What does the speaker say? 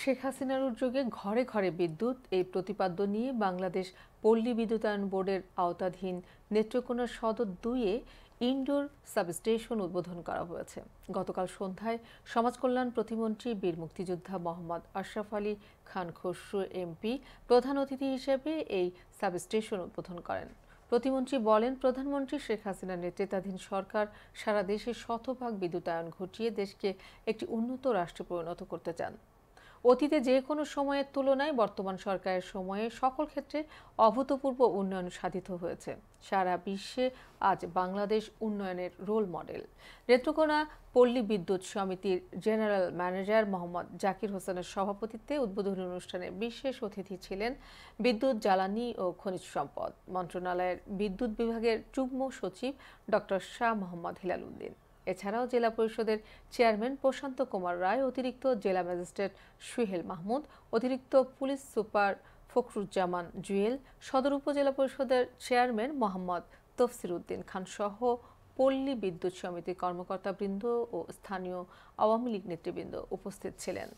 শেখ হাসিনার উদ্যোগে ঘরে ঘরে বিদ্যুৎ, এই প্রতিপাদ্য নিয়ে বাংলাদেশ পল্লী বিদ্যুতায়ন বোর্ডের আওতাধীন নেত্রকোনা সদর দুইয়ে ইনডোর সাবস্টেশন উদ্বোধন করা হয়েছে। গতকাল সন্ধ্যায় সমাজ কল্যাণ প্রতিমন্ত্রী বীর মুক্তিযোদ্ধা মোহাম্মদ আশরাফ আলী খান খসরু এমপি, প্রধান অতিথি হিসেবে এই সাবস্টেশন উদ্বোধন করেন। প্রতিমন্ত্রী বলেন, প্রধানমন্ত্রী শেখ হাসিনার নেতৃত্বাধীন সরকার সারা দেশে শতভাগ বিদ্যুতায়ন ঘটিয়ে দেশকে একটি উন্নত রাষ্ট্রে পরিণত করতে চান। অতীতে যে কোনো সময়ের তুলনায় বর্তমান সরকারের সময়ে সকল ক্ষেত্রে অভূতপূর্ব উন্নয়ন সাধিত হয়েছে। সারা বিশ্বে আজ বাংলাদেশ উন্নয়নের রোল মডেল নেত্রকোনা পল্লী বিদ্যুৎ সমিতির জেনারেল ম্যানেজার মোহাম্মদ জাকির হোসেনের সভাপতিত্বে উদ্বোধনী অনুষ্ঠানে বিশেষ অতিথি ছিলেন বিদ্যুৎ, জ্বালানি ও খনিজ সম্পদ মন্ত্রণালয়ের বিদ্যুৎ বিভাগের যুগ্ম সচিব ডক্টর শাহ মোহাম্মদ হিলাল উদ্দিন। এছাড়াও জেলা পরিষদের চেয়ারম্যান প্রশান্ত কুমার রায়, অতিরিক্ত জেলা ম্যাজিস্ট্রেট সুহেল মাহমুদ, অতিরিক্ত পুলিশ সুপার ফখরুজ্জামান জুয়েল, সদর উপজেলা পরিষদের চেয়ারম্যান মোহাম্মদ তফসির উদ্দিন খান সহ পল্লী বিদ্যুৎ সমিতির কর্মকর্তাবৃন্দ ও স্থানীয় আওয়ামী লীগ নেতৃবৃন্দ উপস্থিত ছিলেন।